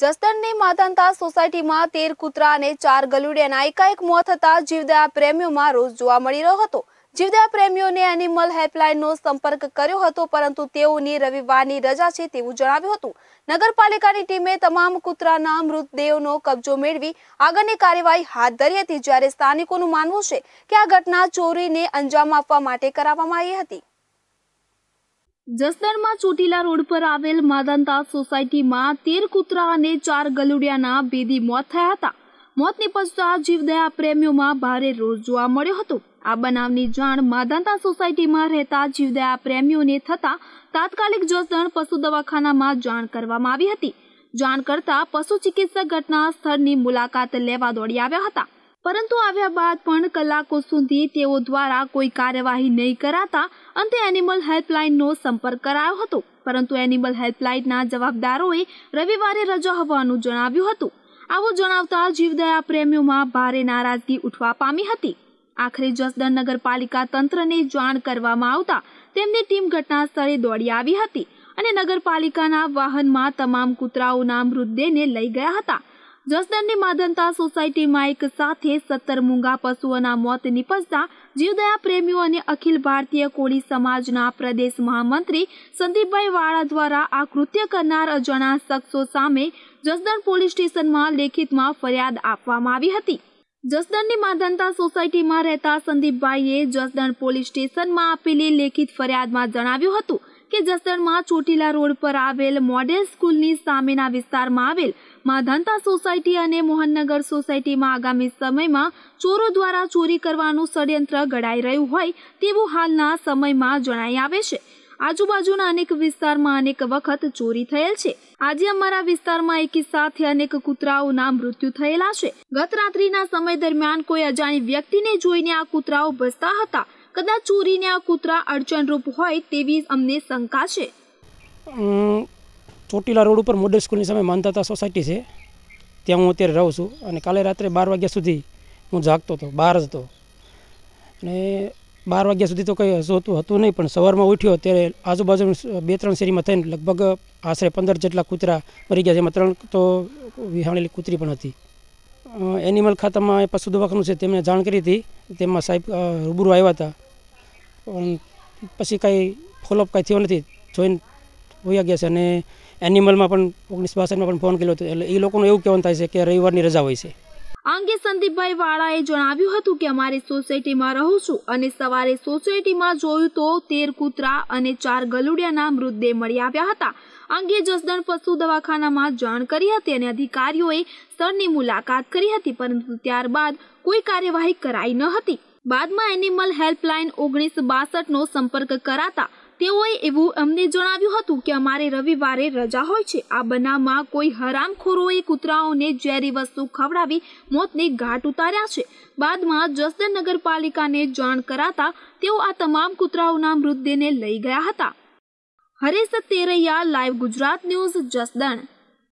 જસદણની માતાંતા સોસાયટીમાં તેર કૂતરા અને ચાર ગલુડિયાના એકાએક મોત થતા જીવદયા પ્રેમીઓમાં રોષ જોવા મળી રહ્યો હતો. જીવદયા પ્રેમીઓને એનિમલ હેલ્પલાઇનનો સંપર્ક કર્યો હતો, પરંતુ તેઓની રવિવારની રજા છે તેવું જણાવ્યું હતું. નગરપાલિકાની ટીમે તમામ કૂતરાના મૃતદેહનો કબજો મેળવી આગળની કાર્યવાહી હાથ ધરી હતી, જ્યારે સ્થાનિકોનું માનવું છે કે આ ઘટના ચોરીને અંજામ આપવા માટે કરાવવામાં આવી હતી. જસદણમાં ચોટીલા રોડ પર આવેલ માદાંતા સોસાયટીમાં તેર કૂતરા અને ચાર ગલુડિયાના બેદી મોત થયા હતા. મોત નિપજતા જીવદયા પ્રેમીઓમાં ભારે રોષ જોવા મળ્યો હતો. આ બનાવની જાણ માદાંતા સોસાયટીમાં રહેતા જીવદયા પ્રેમીઓને થતા તાત્કાલિક જસદણ પશુ દવાખાનામાં જાણ કરવામાં આવી હતી. જાણ કરતા પશુ ચિકિત્સક ઘટના સ્થળની મુલાકાત લેવા દોડી આવ્યા હતા. પરંતુ આવ્યા બાદ પણ કલાકો સુધી તેઓ દ્વારા કોઈ કાર્યવાહી નહીં કરાતા અંતે એનિમલ હેલ્પલાઇનનો સંપર્ક કરાયો હતો. પરંતુ એનિમલ હેલ્પલાઇનના જવાબદારોએ રવિવારે રજા હોવાનું જણાવ્યું હતું. આવું જણાવતા જીવદયા પ્રેમીઓમાં ભારે નારાજગી ઉઠવા પામી હતી. આખરે જસદણ નગરપાલિકા તંત્રને જાણ કરવામાં આવતા તેમની ટીમ ઘટના સ્થળે દોડી આવી હતી અને નગરપાલિકાના વાહનમાં તમામ કૂતરાઓના મૃતદેહને લઈ ગયા હતા. જસદણની માધનતા સોસાયટીમાં એક સાથે સત્તર મૂંગા પશુઓના મોત નિપજતા જીવદયા પ્રેમીઓ અને અખિલ ભારતીય કોળી સમાજના પ્રદેશ મહામંત્રી સંદીપભાઈ વાળા દ્વારા આ કૃત્ય કરનાર અજાણા શખ્સો સામે જસદણ પોલીસ સ્ટેશનમાં લેખિતમાં ફરિયાદ આપવામાં આવી હતી. જસદણની માધનતા સોસાયટીમાં રહેતા સંદીપભાઈએ જસદણ પોલીસ સ્ટેશનમાં આપેલી લેખિત ફરિયાદમાં જણાવ્યું હતું કે જસદણમાં ચોટીલા રોડ પર આવેલ મોડેલ સ્કૂલની સામેના વિસ્તારમાં આવેલ માધાંતા સોસાયટી અને મોહનનગર સોસાયટીમાં આગામી સમયમાં ચોરો દ્વારા ચોરી કરવાનું ષડયંત્ર ઘડાઈ રહ્યું હોય તેવું હાલના સમયમાં જણાઈ આવે છે. આજુબાજુના અનેક વિસ્તારમાં અનેક વખત ચોરી થયેલ છે. આજે અમારા વિસ્તારમાં એકી સાથે અનેક કૂતરાઓના મૃત્યુ થયેલા છે. ગત રાત્રિના સમય દરમિયાન કોઈ અજાણી વ્યક્તિને જોઈને આ કૂતરાઓ ભસતા હતા. કદાચ ચોરીને આ કૂતરા અડચણરૂપ હોય તેવી અમને શંકા છે. ચોટીલા રોડ ઉપર મોડલ સ્કૂલની સામે માનતાતા સોસાયટી છે. ત્યાં હું અત્યારે રહું છું અને કાલે રાત્રે બાર વાગ્યા સુધી હું જાગતો હતો, બહાર જ હતો. અને બાર વાગ્યા સુધી તો કંઈ જોતું હતું નહીં, પણ સવારમાં ઉઠ્યો ત્યારે આજુબાજુ બે ત્રણ શેરીમાં થઈને લગભગ આશરે પંદર જેટલા કૂતરા મરી ગયા છે એમાં ત્રણ તો વિહાણેલી કૂતરી પણ હતી. એનિમલ ખાતામાં પશુ દવાખાનું છે, તેમને જાણ કરી હતી. તેમાં સાહેબ રૂબરૂ આવ્યા હતા. પછી કાંઈ ફોલોઅપ કાંઈ થયો નથી. જોઈને હોઈ ગયા છે. અને એનિમલમાં પણ, ઓગણીસ બાસઠમાં પણ ફોન કર્યો હતો. એટલે એ લોકોનું એવું કહેવાનું થાય છે કે રવિવારની રજા હોય છે. આ અંગે સંદીપભાઈ વાળાએ જણાવ્યું હતું કે અમારી સોસાયટીમાં રહું છું અને સવારે સોસાયટીમાં જોયું તો તેર કૂતરા અને ચાર ગલુડિયાના મૃતદેહ મળી આવ્યા હતા. અંગે જસદણ પશુ દવાખાનામાં જાણ કરી હતી અને અધિકારીઓએ સ્થળની મુલાકાત કરી હતી, પરંતુ ત્યારબાદ કોઈ કાર્યવાહી કરાઈ ન હતી. બાદમાં એનિમલ હેલ્પલાઇન ઓગણીસ બાસઠનો સંપર્ક કરાતા તેઓએ એવું અમને જણાવ્યું હતું કે અમારે રવિવારે રજા હોય છે. આ બનાવમાં કોઈ હરામખોરોએ કૂતરાઓને ઝેરી વસ્તુ ખવડાવી મોતને ઘાટ ઉતાર્યા છે. બાદમાં જસદન નગરપાલિકાને જાણ કરાતા તેઓ આ તમામ કૂતરાઓના મૃતદેહને લઈ ગયા હતા. Haresh Teraiya live Gujarat news, Jasdan.